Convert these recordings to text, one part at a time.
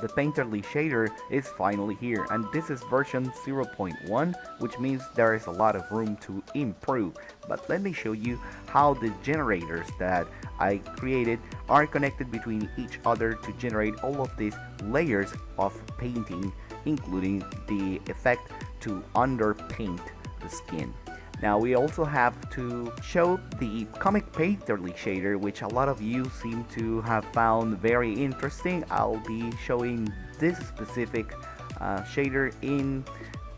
the Painterly shader is finally here and this is version 0.1 which means there is a lot of room to improve but let me show you how the generators that I created are connected between each other to generate all of these layers of painting including the effect to underpaint the skin. Now we also have to show the Comic Painterly shader which a lot of you seem to have found very interesting. I'll be showing this specific uh, shader in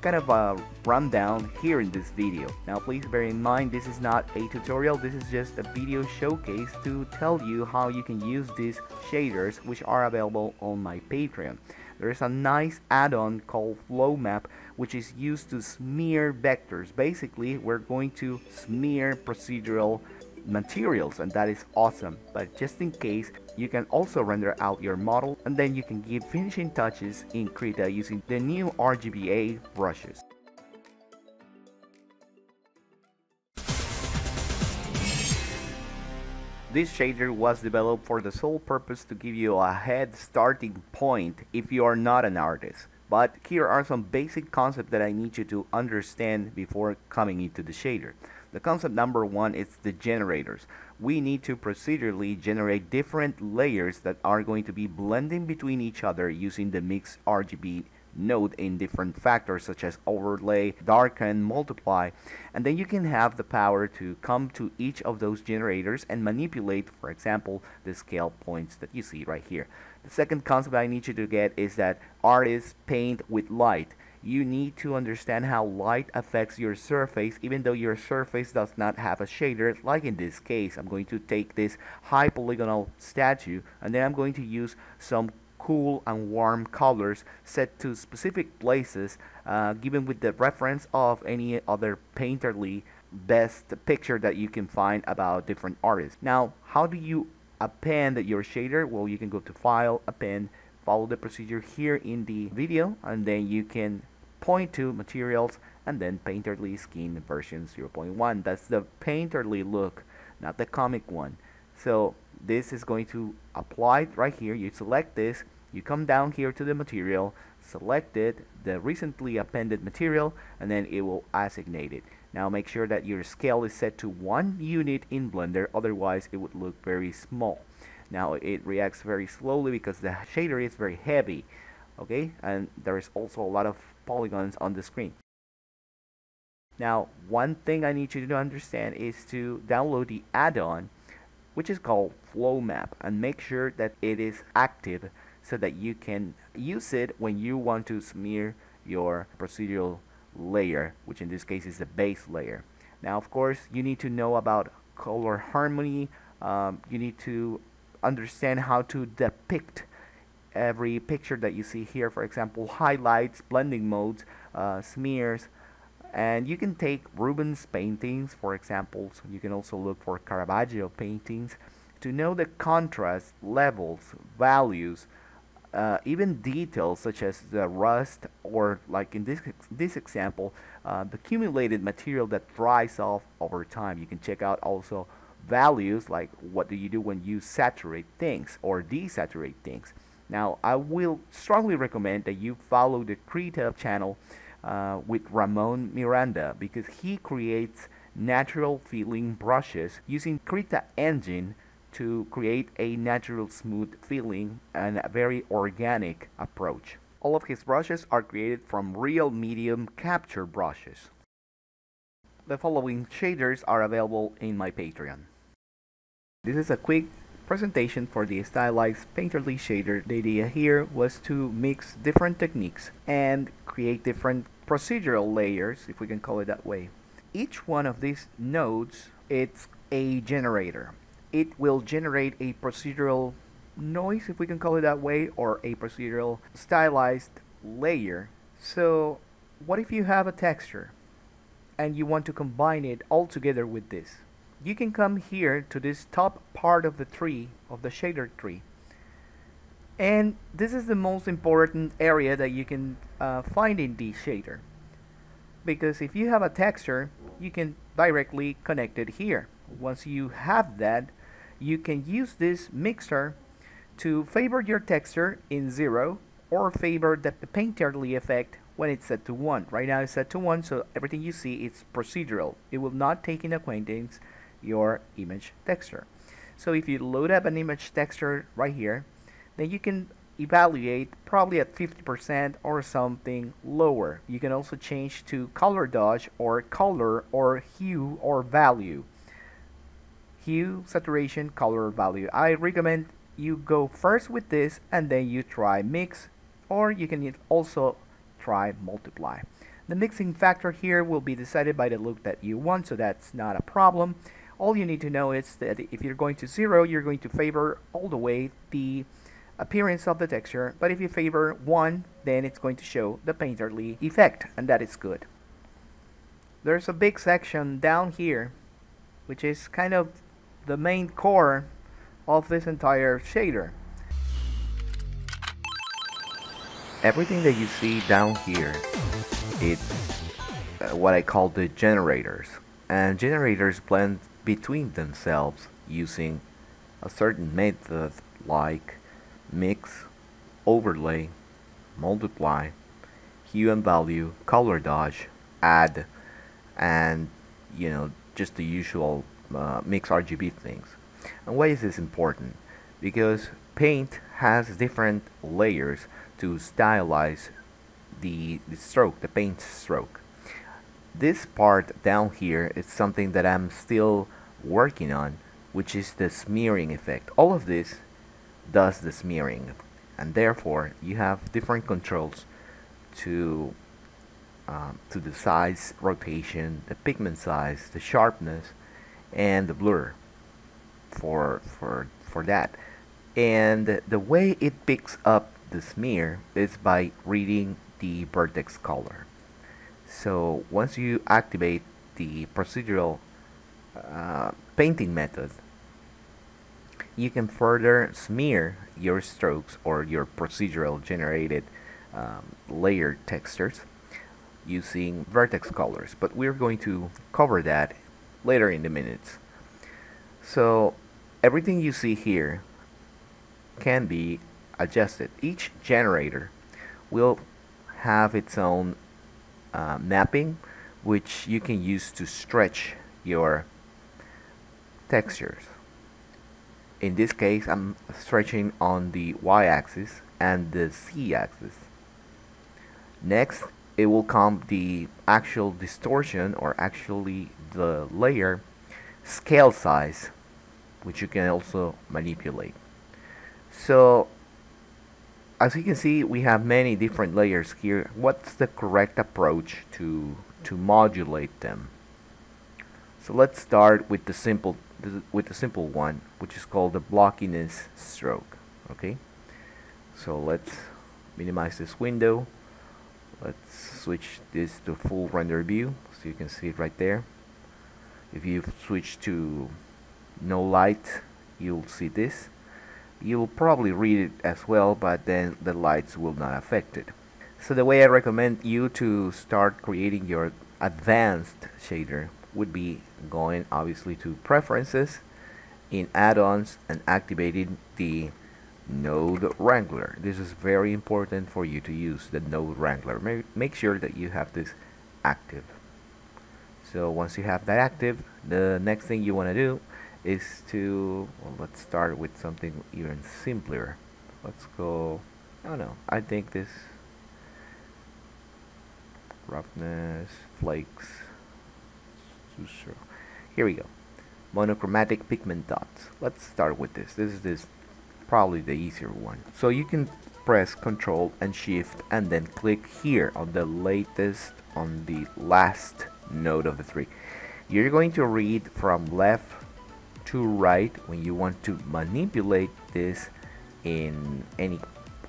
kind of a rundown here in this video. Now please bear in mind this is not a tutorial, this is just a video showcase to tell you how you can use these shaders which are available on my Patreon. There is a nice add-on called Flow Map which is used to smear vectors. Basically, we're going to smear procedural materials and that is awesome. But just in case, you can also render out your model and then you can give finishing touches in Krita using the new RGBA brushes. This shader was developed for the sole purpose to give you a head starting point if you are not an artist. But here are some basic concepts that I need you to understand before coming into the shader. The concept number one is the generators. We need to procedurally generate different layers that are going to be blending between each other using the mix RGB node in different factors such as overlay, darken, multiply, and then you can have the power to come to each of those generators and manipulate, for example, the scale points that you see right here. The second concept I need you to get is that artists paint with light. You need to understand how light affects your surface even though your surface does not have a shader like in this case. I'm going to take this high polygonal statue and then I'm going to use some cool and warm colors set to specific places uh, given with the reference of any other painterly best picture that you can find about different artists. Now, how do you append your shader? Well, you can go to File, Append, follow the procedure here in the video, and then you can point to Materials, and then Painterly Skin version 0.1. That's the Painterly look, not the comic one. So this is going to apply right here. You select this, you come down here to the material, select it, the recently appended material, and then it will assignate it. Now make sure that your scale is set to one unit in Blender, otherwise it would look very small. Now it reacts very slowly because the shader is very heavy, okay? And there is also a lot of polygons on the screen. Now, one thing I need you to understand is to download the add-on, which is called Flow Map, and make sure that it is active so that you can use it when you want to smear your procedural layer, which in this case is the base layer. Now, of course, you need to know about color harmony. Um, you need to understand how to depict every picture that you see here. For example, highlights, blending modes, uh, smears, and you can take Rubens paintings, for example. So you can also look for Caravaggio paintings to know the contrast levels, values, uh, even details such as the rust or like in this this example uh, the accumulated material that dries off over time. You can check out also values like what do you do when you saturate things or desaturate things. Now I will strongly recommend that you follow the Krita channel uh, with Ramon Miranda because he creates natural feeling brushes using Krita engine to create a natural smooth feeling and a very organic approach. All of his brushes are created from real medium capture brushes. The following shaders are available in my Patreon. This is a quick presentation for the stylized painterly shader. The idea here was to mix different techniques and create different procedural layers, if we can call it that way. Each one of these nodes, it's a generator it will generate a procedural noise, if we can call it that way, or a procedural stylized layer. So what if you have a texture and you want to combine it all together with this? You can come here to this top part of the tree, of the shader tree. And this is the most important area that you can uh, find in the shader. Because if you have a texture, you can directly connect it here. Once you have that, you can use this mixer to favor your texture in 0 or favor the painterly effect when it's set to 1. Right now it's set to 1, so everything you see is procedural. It will not take in acquaintance your image texture. So if you load up an image texture right here, then you can evaluate probably at 50% or something lower. You can also change to color dodge or color or hue or value. Hue, saturation, color, value. I recommend you go first with this and then you try mix or you can also try multiply. The mixing factor here will be decided by the look that you want so that's not a problem. All you need to know is that if you're going to zero you're going to favor all the way the appearance of the texture, but if you favor 1, then it's going to show the painterly effect, and that is good. There's a big section down here, which is kind of the main core of this entire shader. Everything that you see down here, it's uh, what I call the generators. And generators blend between themselves using a certain method like mix, overlay, multiply, hue and value, color dodge, add, and you know just the usual uh, mix RGB things. And why is this important? Because paint has different layers to stylize the, the stroke, the paint stroke. This part down here is something that I'm still working on, which is the smearing effect. All of this does the smearing and therefore you have different controls to um, to the size rotation the pigment size the sharpness and the blur for for for that. And the way it picks up the smear is by reading the vertex color. So once you activate the procedural uh, painting method you can further smear your strokes or your procedural generated um, layered textures using vertex colors. But we're going to cover that later in the minutes. So everything you see here can be adjusted. Each generator will have its own uh, mapping which you can use to stretch your textures. In this case I'm stretching on the y-axis and the z-axis. Next it will come the actual distortion or actually the layer scale size which you can also manipulate. So as you can see we have many different layers here. What's the correct approach to to modulate them? So let's start with the simple with the simple one which is called the blockiness stroke okay? So let's minimize this window let's switch this to full render view so you can see it right there. If you switch to no light you'll see this. You'll probably read it as well but then the lights will not affect it. So the way I recommend you to start creating your advanced shader would be going obviously to preferences in add-ons and activating the node wrangler this is very important for you to use the node wrangler make sure that you have this active so once you have that active the next thing you want to do is to well, let's start with something even simpler let's go I don't know I think this roughness flakes here we go. Monochromatic pigment dots. Let's start with this. This is this probably the easier one. So you can press Control and Shift and then click here on the latest on the last node of the three. You're going to read from left to right when you want to manipulate this in any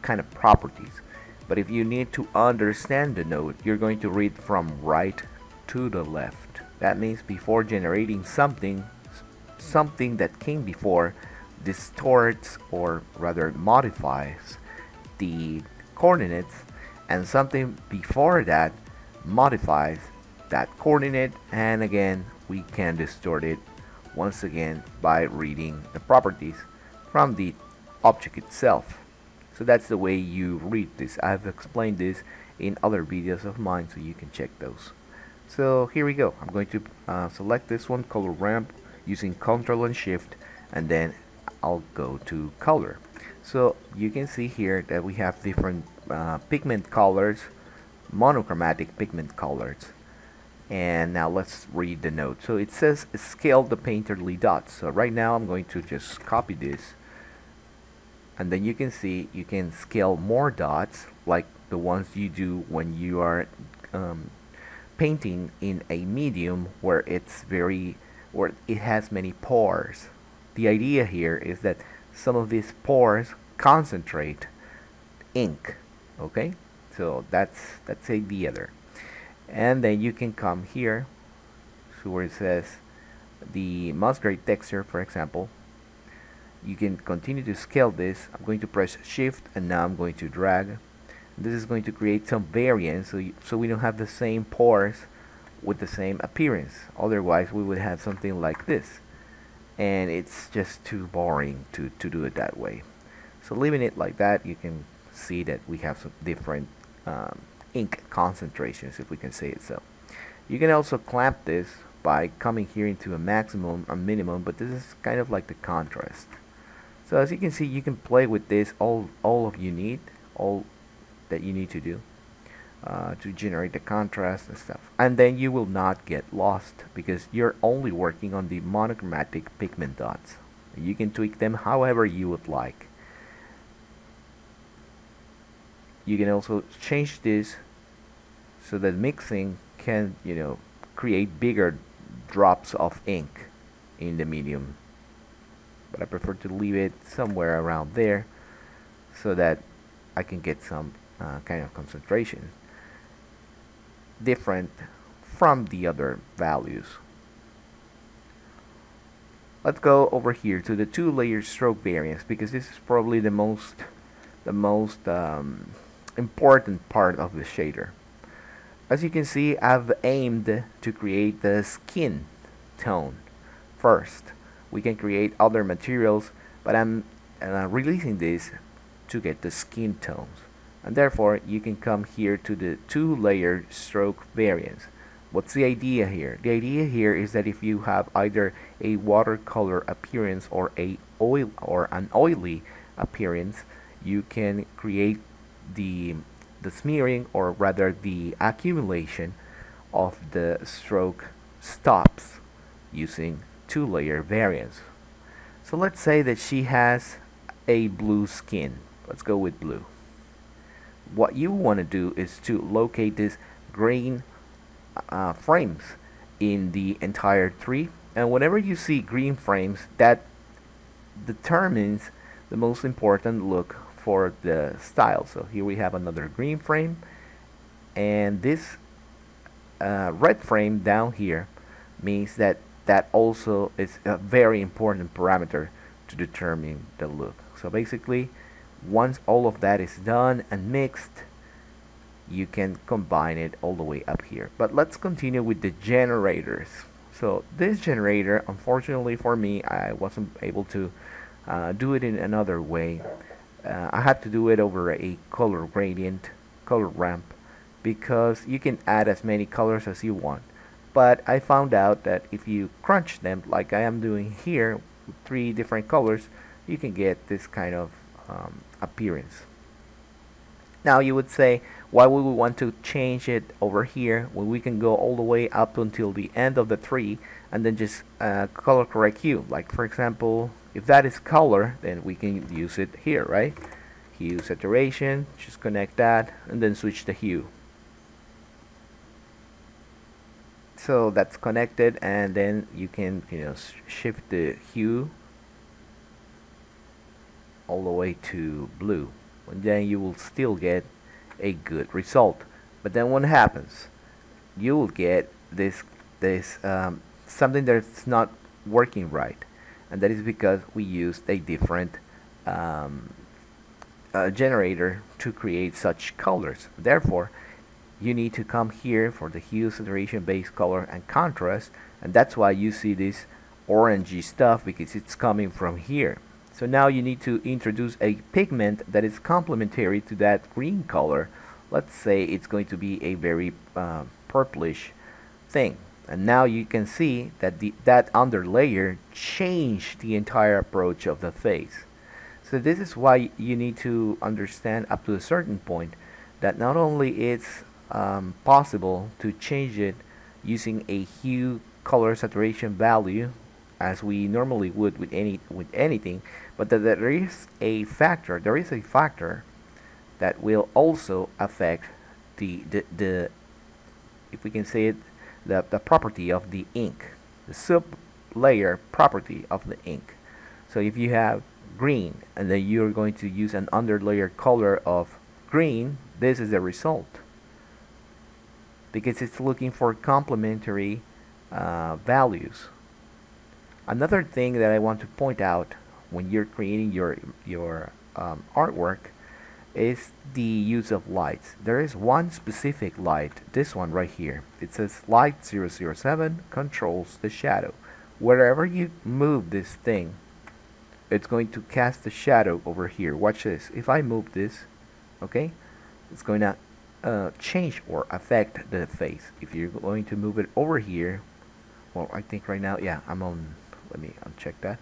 kind of properties. But if you need to understand the node, you're going to read from right to the left. That means before generating something, something that came before distorts or rather modifies the coordinates and something before that modifies that coordinate and again we can distort it once again by reading the properties from the object itself. So that's the way you read this. I've explained this in other videos of mine so you can check those. So here we go. I'm going to uh, select this one color ramp using control and shift and then I'll go to color. So you can see here that we have different uh, pigment colors monochromatic pigment colors. And now let's read the note. So it says scale the painterly dots. So right now I'm going to just copy this. And then you can see you can scale more dots like the ones you do when you are um, painting in a medium where it's very where it has many pores the idea here is that some of these pores concentrate ink okay? So that's that's the idea there. And then you can come here to where it says the grade texture for example. You can continue to scale this. I'm going to press shift and now I'm going to drag. This is going to create some variance so, you, so we don't have the same pores with the same appearance. Otherwise we would have something like this and it's just too boring to, to do it that way. So leaving it like that you can see that we have some different um, ink concentrations if we can say it so. You can also clamp this by coming here into a maximum or minimum but this is kind of like the contrast. So as you can see you can play with this all all of you need all that you need to do uh, to generate the contrast and stuff. And then you will not get lost because you're only working on the monochromatic pigment dots. You can tweak them however you would like. You can also change this so that mixing can you know create bigger drops of ink in the medium. But I prefer to leave it somewhere around there so that I can get some uh, kind of concentration different from the other values. Let's go over here to the two layer stroke variance because this is probably the most the most um, important part of the shader. As you can see I've aimed to create the skin tone first. We can create other materials but I'm uh, releasing this to get the skin tones and therefore you can come here to the two layer stroke variance what's the idea here? The idea here is that if you have either a watercolor appearance or a oil or an oily appearance you can create the the smearing or rather the accumulation of the stroke stops using two layer variance so let's say that she has a blue skin. Let's go with blue what you want to do is to locate this green uh, frames in the entire tree. And whenever you see green frames that determines the most important look for the style. So here we have another green frame and this uh, red frame down here means that that also is a very important parameter to determine the look. So basically once all of that is done and mixed you can combine it all the way up here. But let's continue with the generators. So this generator unfortunately for me I wasn't able to uh, do it in another way. Uh, I had to do it over a color gradient color ramp because you can add as many colors as you want. But I found out that if you crunch them like I am doing here with three different colors you can get this kind of um, appearance. Now you would say why would we want to change it over here when we can go all the way up until the end of the tree and then just uh, color correct hue? Like for example if that is color then we can use it here right? Hue saturation just connect that and then switch the hue. So that's connected and then you can you know shift the hue all the way to blue and then you will still get a good result. But then what happens? You will get this this um, something that's not working right and that is because we used a different um, uh, generator to create such colors. Therefore you need to come here for the hue saturation base color and contrast and that's why you see this orangey stuff because it's coming from here so now you need to introduce a pigment that is complementary to that green color. Let's say it's going to be a very uh, purplish thing. And now you can see that the that underlayer changed the entire approach of the face. So this is why you need to understand up to a certain point that not only it's um, possible to change it using a hue color saturation value as we normally would with any with anything but that there is a factor there is a factor that will also affect the the, the if we can say it the, the property of the ink the sub layer property of the ink. So if you have green and then you're going to use an underlayer color of green this is the result. Because it's looking for complementary uh, values another thing that I want to point out when you're creating your your um, artwork is the use of lights. There is one specific light this one right here. It says light 007 controls the shadow. Wherever you move this thing it's going to cast the shadow over here. Watch this. If I move this okay it's going to uh, change or affect the face. If you're going to move it over here well I think right now yeah I'm on let me uncheck that.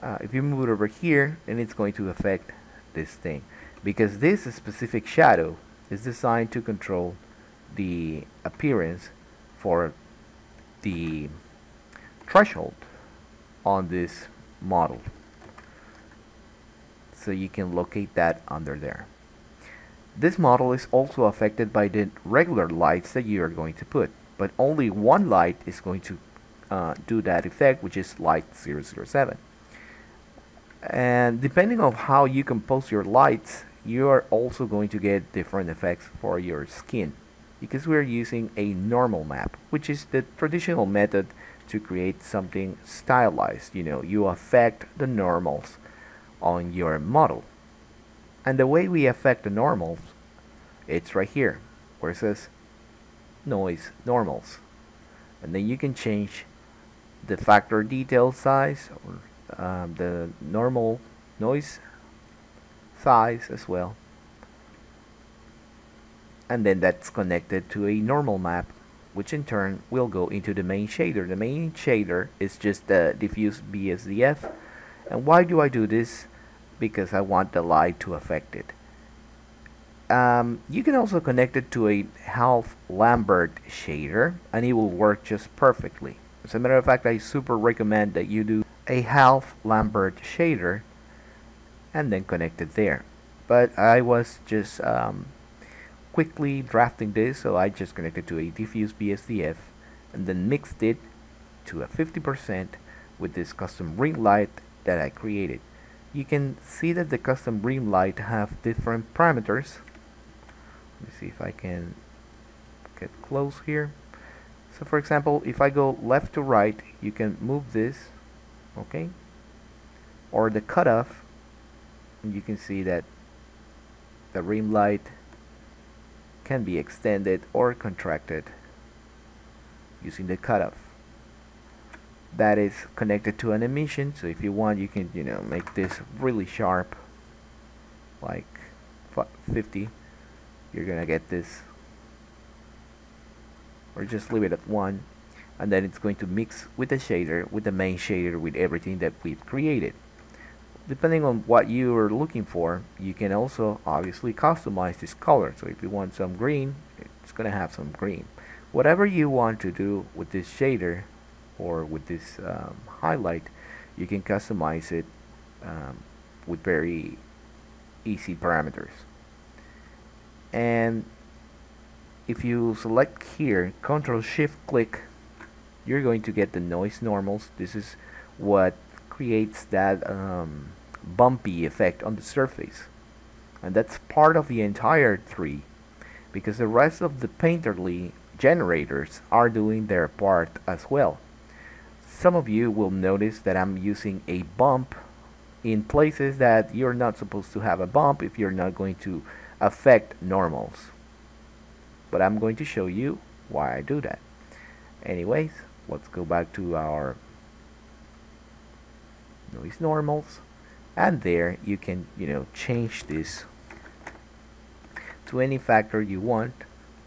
Uh, if you move it over here then it's going to affect this thing. Because this specific shadow is designed to control the appearance for the threshold on this model. So you can locate that under there. This model is also affected by the regular lights that you are going to put, but only one light is going to uh, do that effect, which is light 007. And depending on how you compose your lights, you are also going to get different effects for your skin because we're using a normal map, which is the traditional method to create something stylized. You know, you affect the normals on your model. And the way we affect the normals, it's right here, where it says noise normals. And then you can change the factor detail size or um, the normal noise size as well. And then that's connected to a normal map which in turn will go into the main shader. The main shader is just the diffuse BSDF and why do I do this? Because I want the light to affect it. Um, you can also connect it to a half Lambert shader and it will work just perfectly. As a matter of fact, I super recommend that you do a half Lambert shader and then connect it there. But I was just um, quickly drafting this, so I just connected to a diffuse BSDF and then mixed it to a 50% with this custom rim light that I created. You can see that the custom rim light have different parameters. Let me see if I can get close here. So for example, if I go left to right, you can move this, okay? Or the cutoff, you can see that the rim light can be extended or contracted using the cutoff that is connected to an emission so if you want you can you know make this really sharp like 50 you're gonna get this or just leave it at 1 and then it's going to mix with the shader with the main shader with everything that we've created. Depending on what you are looking for you can also obviously customize this color. So if you want some green it's gonna have some green. Whatever you want to do with this shader or with this um, highlight you can customize it um, with very easy parameters. And if you select here control shift click you're going to get the noise normals. This is what creates that um, bumpy effect on the surface. And that's part of the entire tree because the rest of the painterly generators are doing their part as well. Some of you will notice that I'm using a bump in places that you're not supposed to have a bump if you're not going to affect normals. But I'm going to show you why I do that. Anyways, let's go back to our noise normals. And there you can you know change this to any factor you want.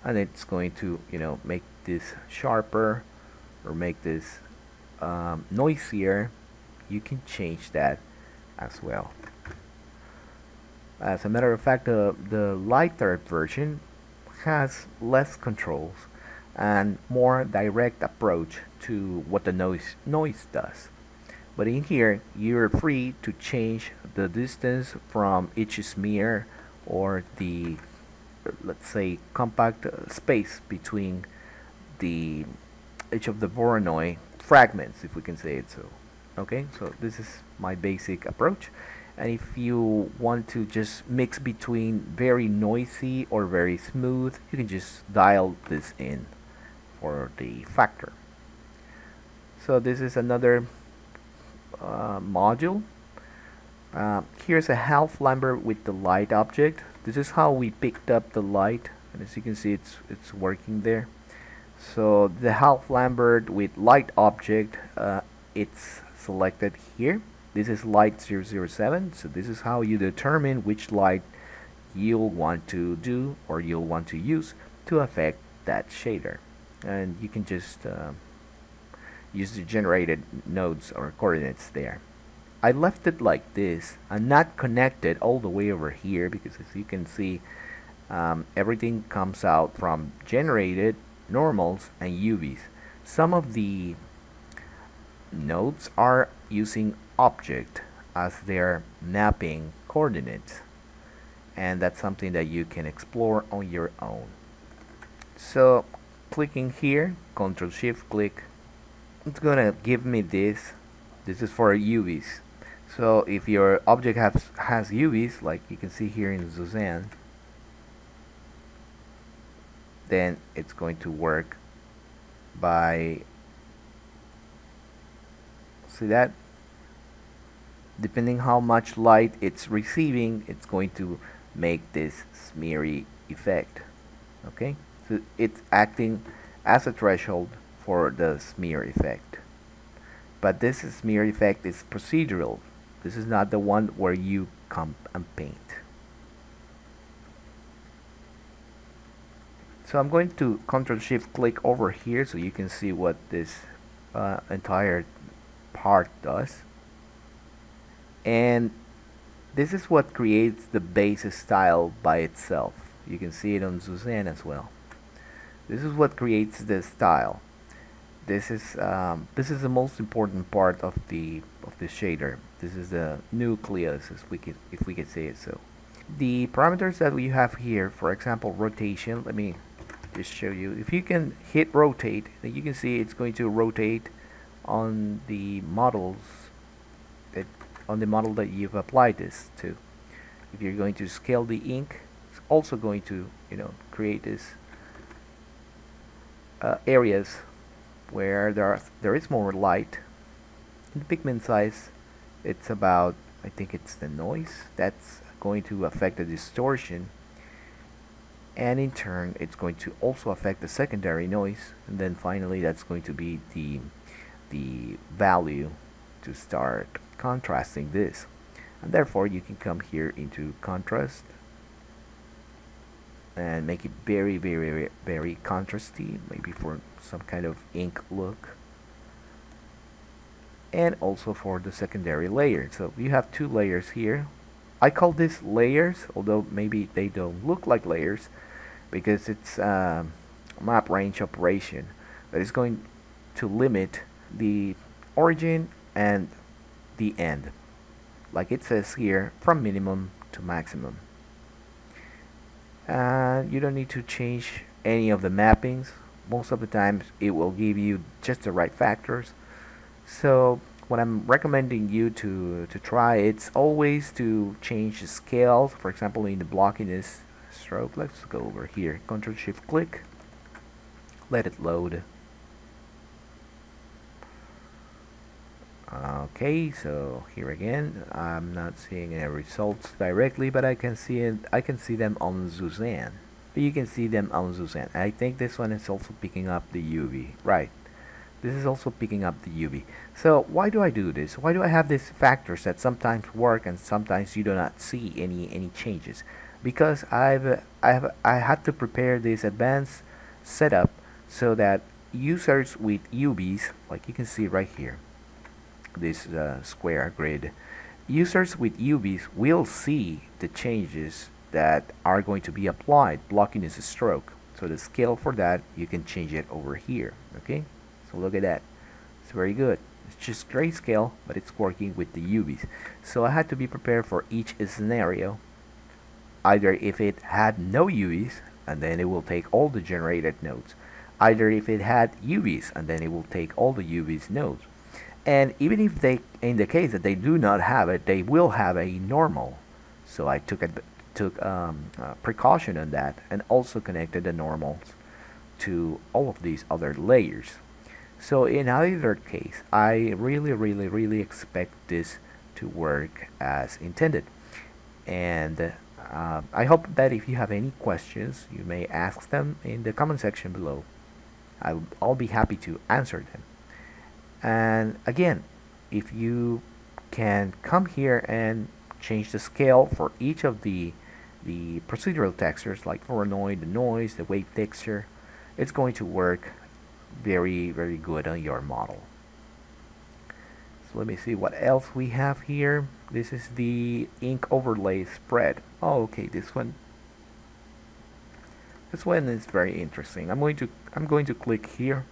And it's going to you know make this sharper or make this um, noisier. You can change that as well. As a matter of fact the, the lighter version has less controls and more direct approach to what the noise noise does. But in here you're free to change the distance from each smear or the let's say compact space between the each of the Voronoi fragments if we can say it so. Okay? So this is my basic approach and if you want to just mix between very noisy or very smooth you can just dial this in for the factor. So this is another uh, module. Uh, here's a half Lambert with the light object. This is how we picked up the light. And as you can see it's it's working there. So the half Lambert with light object uh, it's selected here this is light 007 so this is how you determine which light you'll want to do or you'll want to use to affect that shader. And you can just uh, use the generated nodes or coordinates there. I left it like this. And not connected all the way over here because as you can see um, everything comes out from generated normals and UVs some of the nodes are using object as their mapping coordinates. And that's something that you can explore on your own. So clicking here control shift click. It's gonna give me this. This is for UVs so if your object has, has UVs, like you can see here in Suzanne, then it's going to work by, see that? Depending how much light it's receiving, it's going to make this smeary effect. Okay, so it's acting as a threshold for the smear effect. But this smear effect is procedural, this is not the one where you come and paint. So I'm going to Control Shift click over here so you can see what this uh, entire part does. And this is what creates the base style by itself. You can see it on Suzanne as well. This is what creates the style. This is um, this is the most important part of the of the shader this is the nucleus if we could if we could say it so the parameters that we have here for example rotation let me just show you if you can hit rotate then you can see it's going to rotate on the models on the model that you've applied this to. If you're going to scale the ink it's also going to you know create these uh, areas where there are, there is more light. The pigment size it's about I think it's the noise that's going to affect the distortion. And in turn it's going to also affect the secondary noise. And then finally that's going to be the the value to start contrasting this and therefore you can come here into contrast and make it very very very contrasty maybe for some kind of ink look and also for the secondary layer. So you have two layers here. I call this layers, although maybe they don't look like layers because it's um, map range operation. that is going to limit the origin and the end. Like it says here, from minimum to maximum. Uh, you don't need to change any of the mappings. Most of the times it will give you just the right factors so what I'm recommending you to to try it's always to change the scale for example in the blockiness stroke let's go over here control shift click let it load okay so here again I'm not seeing any results directly but I can see it I can see them on Suzanne but you can see them on Suzanne I think this one is also picking up the UV right this is also picking up the UV. So why do I do this? Why do I have these factors that sometimes work and sometimes you do not see any any changes? Because I've I've I had to prepare this advanced setup so that users with UVs, like you can see right here, this uh, square grid, users with UVs will see the changes that are going to be applied blocking this stroke. So the scale for that, you can change it over here, okay? So look at that. It's very good. It's just grayscale, but it's working with the UVs. So I had to be prepared for each scenario. Either if it had no UVs, and then it will take all the generated nodes. Either if it had UVs, and then it will take all the UVs nodes. And even if they, in the case that they do not have it, they will have a normal. So I took a, took um, uh, precaution on that and also connected the normals to all of these other layers. So in either case, I really, really, really expect this to work as intended. And uh, I hope that if you have any questions, you may ask them in the comment section below. I'll, I'll be happy to answer them. And again, if you can come here and change the scale for each of the the procedural textures like for Voronoi, the noise, the wave texture, it's going to work very, very good on your model. So let me see what else we have here. This is the ink overlay spread. Oh, okay, this one. This one is very interesting. I'm going to I'm going to click here,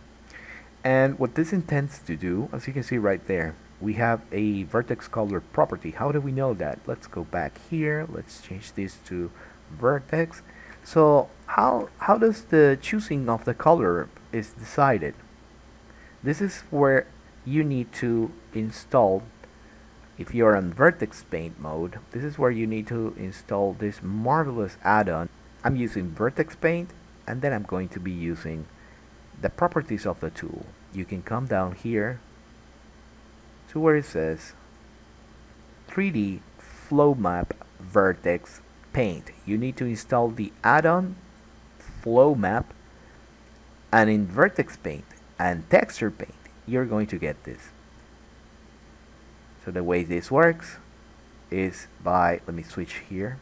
and what this intends to do, as you can see right there, we have a vertex color property. How do we know that? Let's go back here. Let's change this to vertex. So how how does the choosing of the color is decided. This is where you need to install if you're on vertex paint mode this is where you need to install this marvelous add-on I'm using vertex paint and then I'm going to be using the properties of the tool. You can come down here to where it says 3D flow map vertex paint. You need to install the add-on flow map and in vertex paint and texture paint. You're going to get this. So the way this works is by let me switch here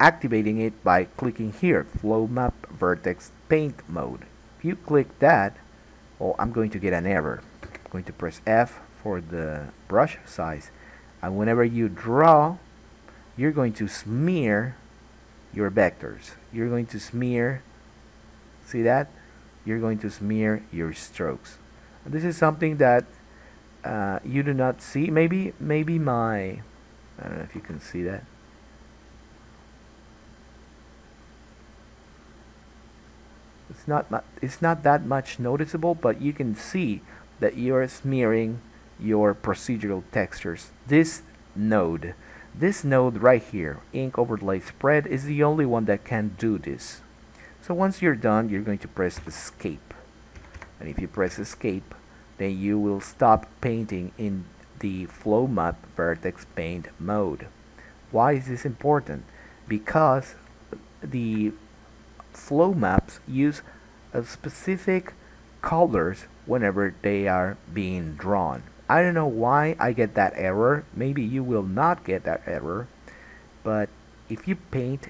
activating it by clicking here flow map vertex paint mode. If you click that oh, I'm going to get an error. I'm going to press F for the brush size. And whenever you draw you're going to smear your vectors. You're going to smear see that? You're going to smear your strokes. This is something that uh, you do not see. Maybe maybe my I don't know if you can see that it's not it's not that much noticeable but you can see that you're smearing your procedural textures this node this node right here ink overlay spread is the only one that can do this so once you're done, you're going to press escape. And if you press escape, then you will stop painting in the flow map vertex paint mode. Why is this important? Because the flow maps use a specific colors whenever they are being drawn. I don't know why I get that error. Maybe you will not get that error. But if you paint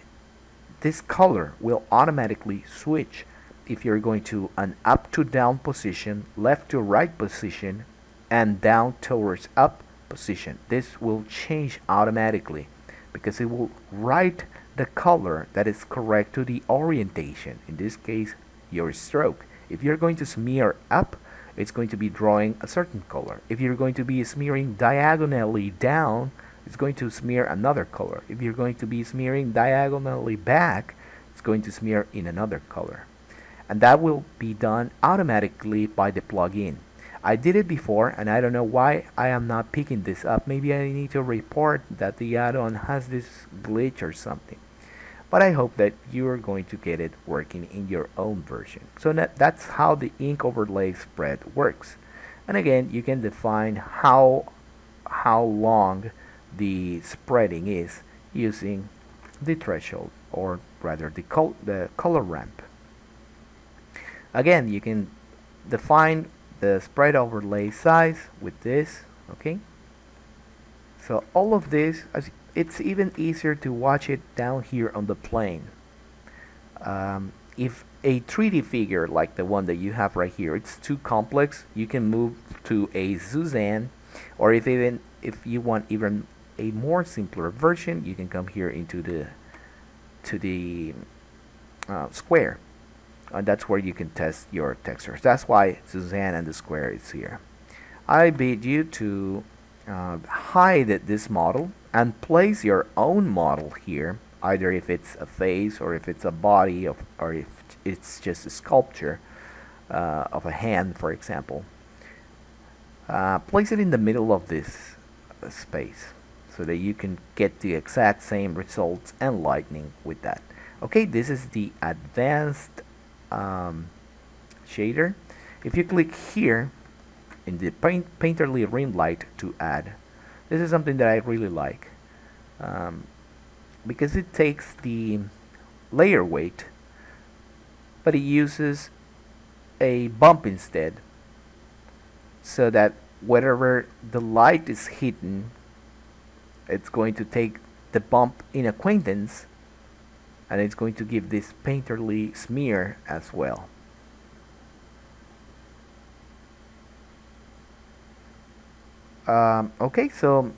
this color will automatically switch if you're going to an up to down position, left to right position, and down towards up position. This will change automatically because it will write the color that is correct to the orientation, in this case, your stroke. If you're going to smear up, it's going to be drawing a certain color. If you're going to be smearing diagonally down, it's going to smear another color. If you're going to be smearing diagonally back, it's going to smear in another color. And that will be done automatically by the plugin. I did it before and I don't know why I am not picking this up. Maybe I need to report that the add-on has this glitch or something. But I hope that you are going to get it working in your own version. So that, that's how the ink overlay spread works. And again, you can define how how long the spreading is using the threshold or rather the, col the color ramp. again you can define the spread overlay size with this okay so all of this it's even easier to watch it down here on the plane. Um, if a 3D figure like the one that you have right here it's too complex you can move to a Suzanne or if even if you want even a more simpler version you can come here into the to the uh, square. And that's where you can test your textures. That's why Suzanne and the square is here. I bid you to uh, hide this model and place your own model here either if it's a face or if it's a body of, or if it's just a sculpture uh, of a hand for example. Uh, place it in the middle of this uh, space so that you can get the exact same results and lightning with that. Okay this is the advanced um, shader. If you click here in the paint painterly rim light to add. This is something that I really like um, because it takes the layer weight but it uses a bump instead so that wherever the light is hidden it's going to take the bump in acquaintance and it's going to give this painterly smear as well um, okay so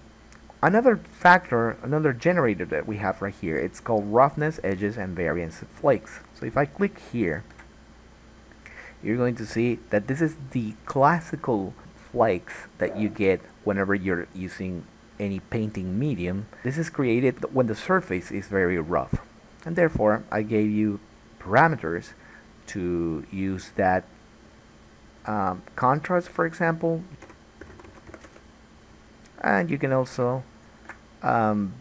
another factor another generator that we have right here it's called roughness edges and variance flakes. So if I click here you're going to see that this is the classical flakes that you get whenever you're using any painting medium. This is created when the surface is very rough. And therefore I gave you parameters to use that um, contrast for example and you can also um,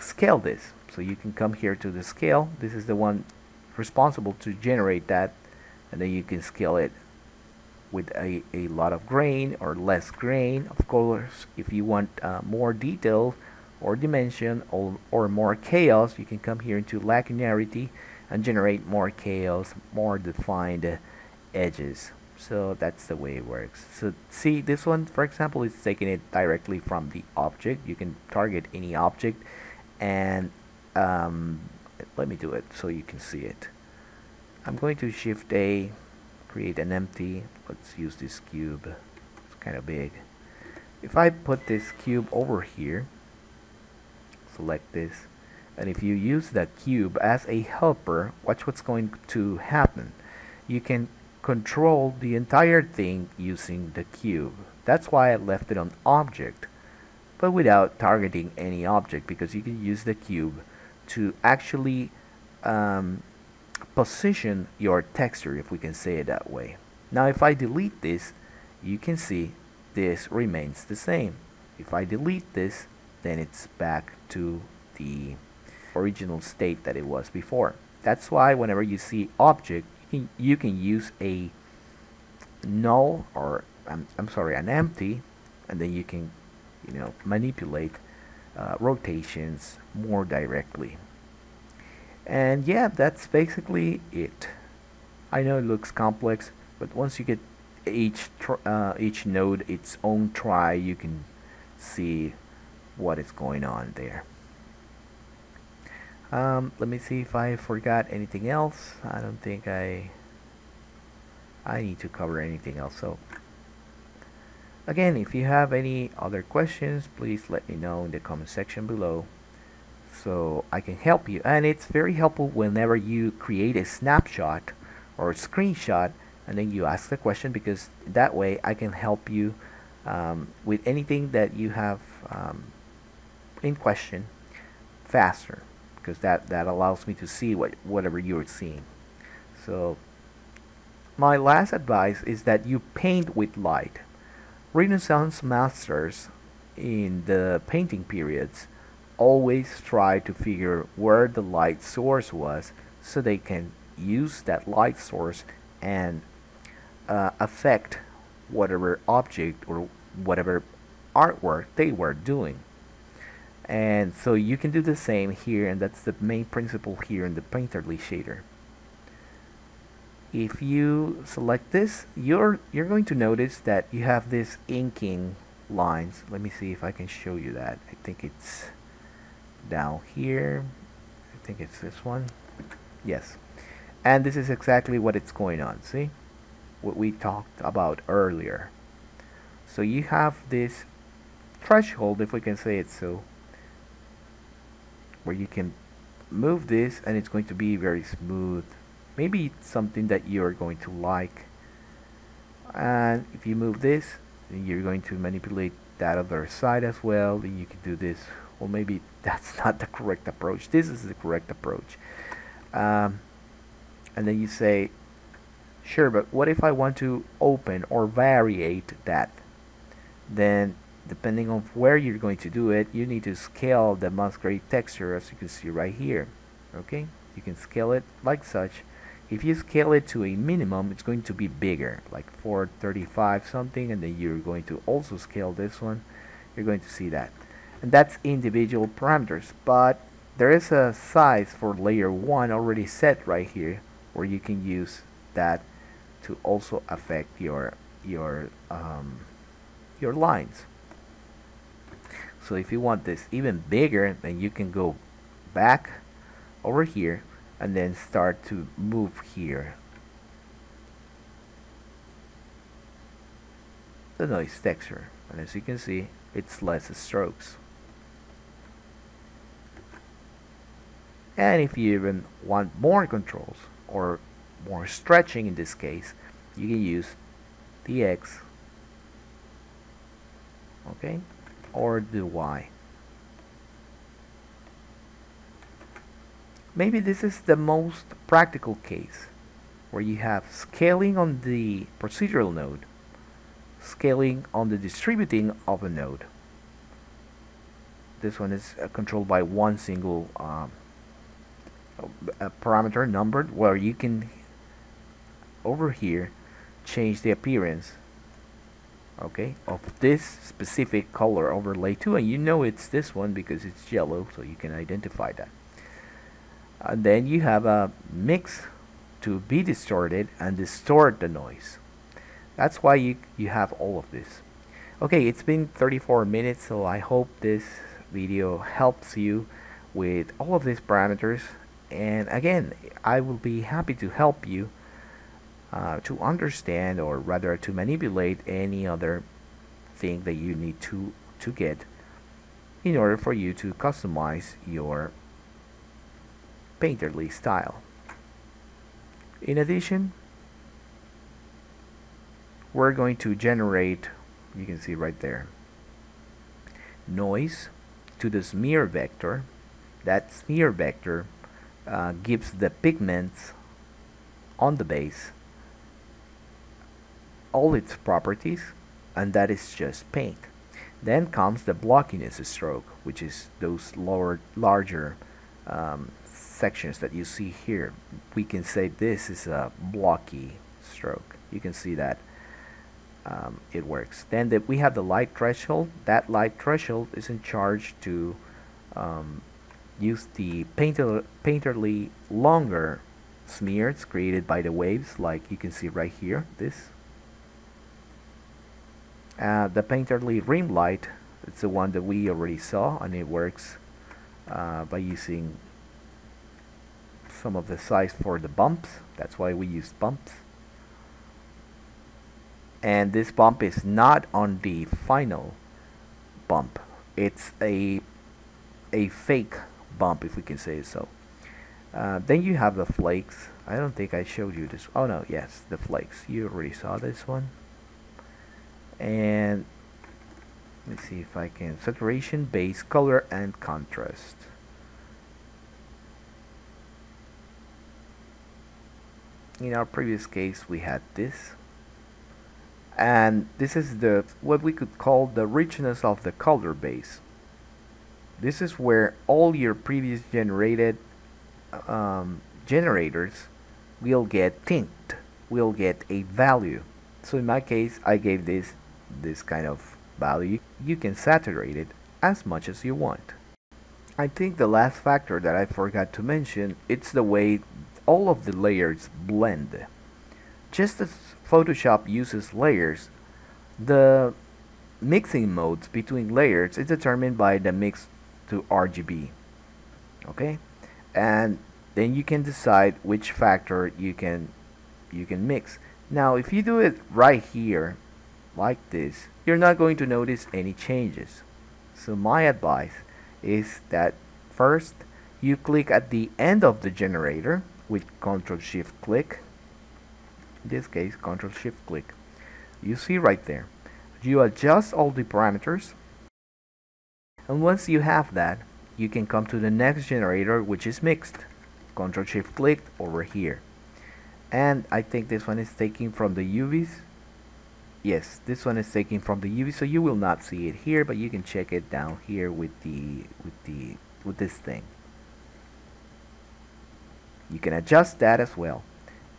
scale this. So you can come here to the scale. This is the one responsible to generate that. And then you can scale it with a, a lot of grain or less grain. Of course if you want uh, more detail or dimension or, or more chaos you can come here into lacunarity and generate more chaos more defined edges so that's the way it works. So see this one for example is taking it directly from the object. You can target any object and um, let me do it so you can see it. I'm going to shift A create an empty let's use this cube. It's kind of big. If I put this cube over here select this and if you use that cube as a helper watch what's going to happen. You can control the entire thing using the cube. That's why I left it on object, but without targeting any object because you can use the cube to actually um, position your texture if we can say it that way. Now if I delete this, you can see this remains the same. If I delete this, then it's back to the original state that it was before. That's why whenever you see object, can, you can use a null or I'm, I'm sorry an empty and then you can you know manipulate uh, rotations more directly. And yeah that's basically it. I know it looks complex but once you get each uh, each node its own try you can see what is going on there um, let me see if I forgot anything else. I don't think I I need to cover anything else. So again, if you have any other questions, please let me know in the comment section below so I can help you. And it's very helpful whenever you create a snapshot or a screenshot and then you ask the question because that way I can help you um, with anything that you have um, in question faster because that that allows me to see what whatever you're seeing. So my last advice is that you paint with light. Renaissance masters in the painting periods always try to figure where the light source was so they can use that light source and uh, affect whatever object or whatever artwork they were doing and so you can do the same here and that's the main principle here in the painterly shader. If you select this you're you're going to notice that you have this inking lines. Let me see if I can show you that. I think it's down here. I think it's this one. Yes. And this is exactly what it's going on. See? What we talked about earlier. So you have this threshold if we can say it so where you can move this and it's going to be very smooth. Maybe it's something that you're going to like. And if you move this you're going to manipulate that other side as well. Then you can do this. Well maybe that's not the correct approach. This is the correct approach. Um, and then you say sure but what if I want to open or variate that? Then depending on where you're going to do it you need to scale the Musgrave texture as you can see right here okay? You can scale it like such. If you scale it to a minimum it's going to be bigger like 435 something and then you're going to also scale this one. You're going to see that. And that's individual parameters but there is a size for layer 1 already set right here where you can use that to also affect your your um, your lines so if you want this even bigger then you can go back over here and then start to move here. The noise texture. And as you can see it's less strokes. And if you even want more controls or more stretching in this case you can use the X. Okay or the Y Maybe this is the most practical case where you have scaling on the procedural node, scaling on the distributing of a node. This one is uh, controlled by one single um, parameter numbered where you can over here change the appearance okay of this specific color overlay too and you know it's this one because it's yellow so you can identify that. And then you have a mix to be distorted and distort the noise. That's why you you have all of this. Okay it's been 34 minutes so I hope this video helps you with all of these parameters. And again I will be happy to help you uh, to understand or rather to manipulate any other thing that you need to to get in order for you to customize your painterly style. In addition, we're going to generate, you can see right there, noise to the smear vector. That smear vector uh, gives the pigments on the base all its properties and that is just paint. Then comes the blockiness stroke which is those lower larger um, sections that you see here. We can say this is a blocky stroke. You can see that um, it works. Then that we have the light threshold. That light threshold is in charge to um, use the painter painterly longer smears created by the waves like you can see right here this uh, the painterly rim light it's the one that we already saw and it works uh, by using some of the size for the bumps. That's why we use bumps. And this bump is not on the final bump. It's a a fake bump if we can say so. Uh, then you have the flakes. I don't think I showed you this. Oh no yes the flakes. You already saw this one and let's see if I can saturation base color and contrast. In our previous case we had this. And this is the what we could call the richness of the color base. This is where all your previous generated um, generators will get tint will get a value. So in my case I gave this this kind of value you can saturate it as much as you want I think the last factor that I forgot to mention it's the way all of the layers blend. just as Photoshop uses layers, the mixing modes between layers is determined by the mix to RGB. Okay, and then you can decide which factor you can you can mix. Now, if you do it right here, like this, you're not going to notice any changes. So my advice is that first you click at the end of the generator with Ctrl Shift click. In this case, Ctrl Shift click. You see right there. You adjust all the parameters. And once you have that, you can come to the next generator which is mixed. Ctrl Shift click over here. And I think this one is taking from the UVs yes this one is taken from the UV so you will not see it here but you can check it down here with the with the with this thing. You can adjust that as well.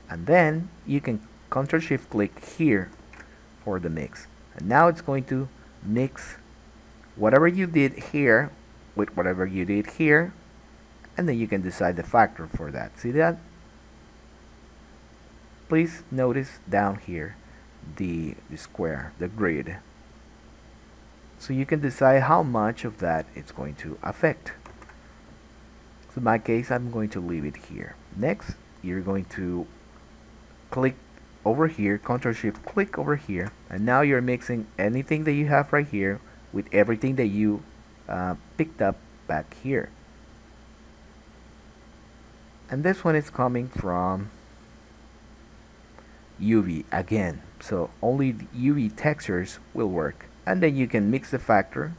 And then you can Ctrl Shift click here for the mix. And now it's going to mix whatever you did here with whatever you did here and then you can decide the factor for that. See that? Please notice down here the, the square, the grid. So you can decide how much of that it's going to affect. So in my case, I'm going to leave it here. Next, you're going to click over here, Ctrl Shift click over here, and now you're mixing anything that you have right here with everything that you uh, picked up back here. And this one is coming from UV again so only the UV textures will work. And then you can mix the factor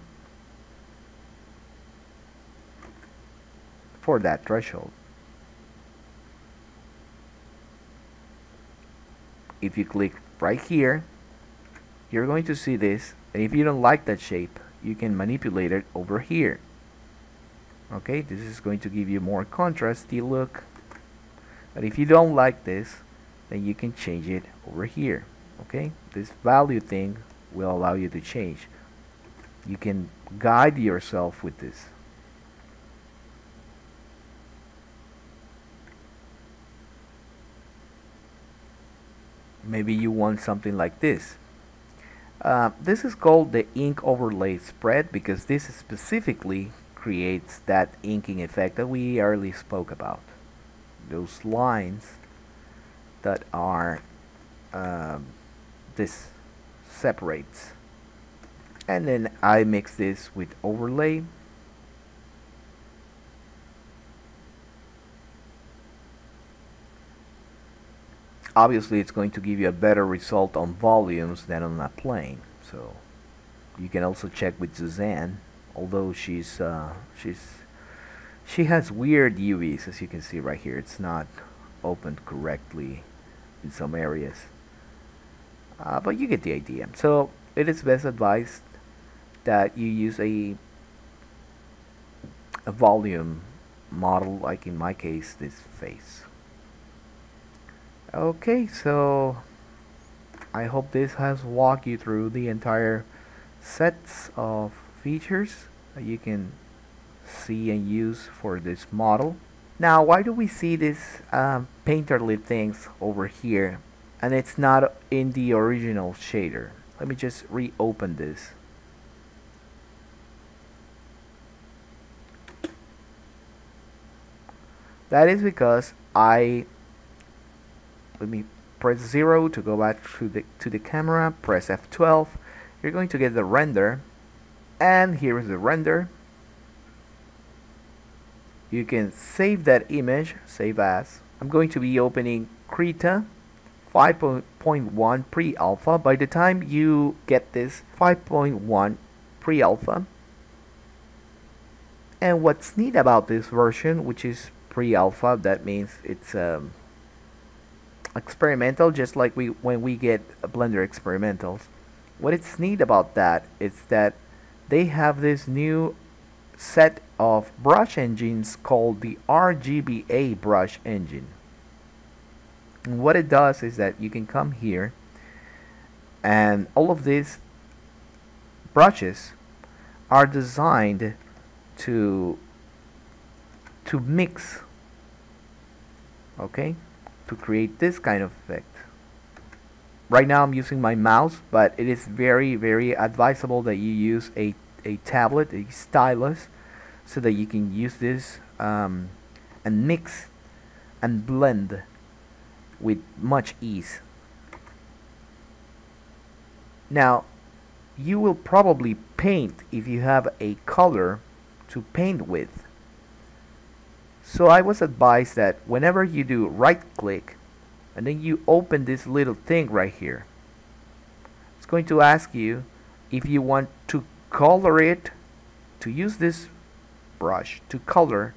for that threshold. If you click right here you're going to see this. And if you don't like that shape you can manipulate it over here. Okay this is going to give you more contrasty look. But if you don't like this then you can change it over here okay? This value thing will allow you to change. You can guide yourself with this. Maybe you want something like this. Uh, this is called the ink overlay spread because this specifically creates that inking effect that we earlier spoke about. Those lines that are um, this separates. And then I mix this with overlay. Obviously it's going to give you a better result on volumes than on a plane. So you can also check with Suzanne although she's uh, she's she has weird UVs as you can see right here. It's not opened correctly in some areas uh, but you get the idea. So it is best advised that you use a a volume model like in my case this face. Okay so I hope this has walked you through the entire sets of features that you can see and use for this model. Now why do we see these um, painterly things over here and it's not in the original shader. Let me just reopen this. That is because I let me press 0 to go back to the to the camera. Press F12 you're going to get the render. And here is the render. You can save that image. Save as. I'm going to be opening Krita 5.1 pre-alpha. By the time you get this 5.1 pre-alpha, and what's neat about this version, which is pre-alpha, that means it's um, experimental, just like we when we get Blender experimentals. What it's neat about that is that they have this new set of brush engines called the RGBA brush engine. And what it does is that you can come here and all of these brushes are designed to to mix okay? To create this kind of effect. Right now I'm using my mouse but it is very very advisable that you use a, a tablet a stylus so that you can use this um, and mix and blend with much ease. Now you will probably paint if you have a color to paint with. So I was advised that whenever you do right click and then you open this little thing right here it's going to ask you if you want to color it to use this brush to color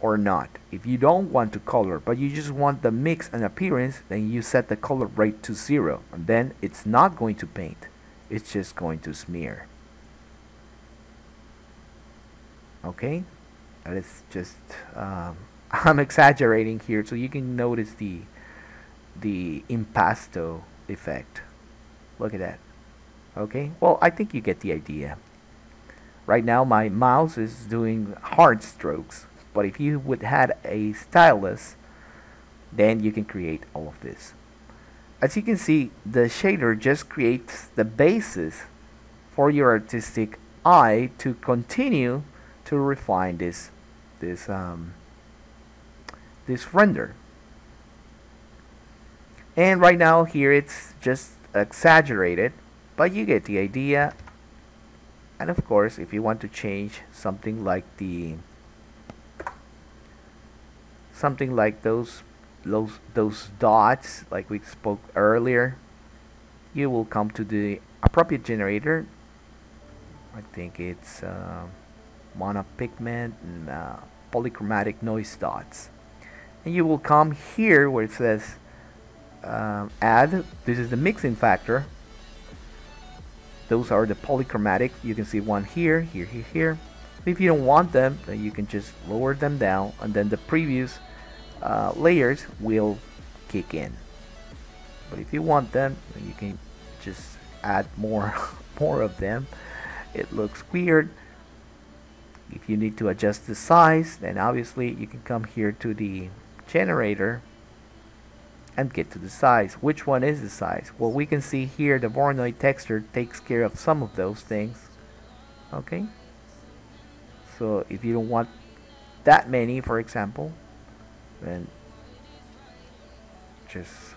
or not. If you don't want to color but you just want the mix and appearance then you set the color rate to zero. And then it's not going to paint. It's just going to smear. Okay? That is just um, I'm exaggerating here so you can notice the the impasto effect. Look at that. Okay? Well I think you get the idea. Right now my mouse is doing hard strokes but if you would had a stylus then you can create all of this. As you can see the shader just creates the basis for your artistic eye to continue to refine this this um, this render. And right now here it's just exaggerated but you get the idea. And of course if you want to change something like the something like those those those dots like we spoke earlier you will come to the appropriate generator. I think it's uh, monopigment and uh, polychromatic noise dots. And you will come here where it says uh, add this is the mixing factor. Those are the polychromatic. You can see one here here here here. If you don't want them then you can just lower them down and then the previous uh, layers will kick in. But if you want them you can just add more more of them. It looks weird. If you need to adjust the size then obviously you can come here to the generator and get to the size. Which one is the size? Well we can see here the Voronoi texture takes care of some of those things. Okay. So if you don't want that many for example then just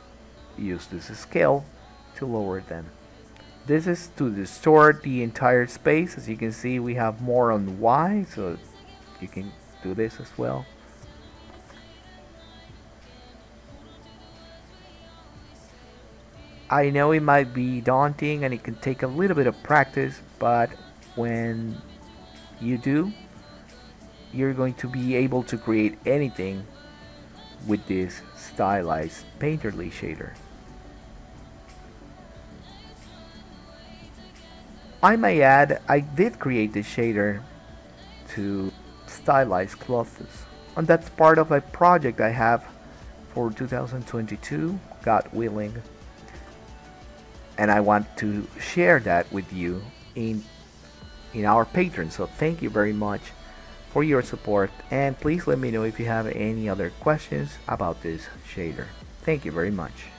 use this scale to lower them this is to distort the entire space. As you can see we have more on Y so you can do this as well. I know it might be daunting and it can take a little bit of practice but when you do you're going to be able to create anything with this stylized painterly shader I may add, I did create this shader to stylize clothes. And that's part of a project I have for 2022, God willing. And I want to share that with you in in our Patreon. So thank you very much for your support and please let me know if you have any other questions about this shader. Thank you very much.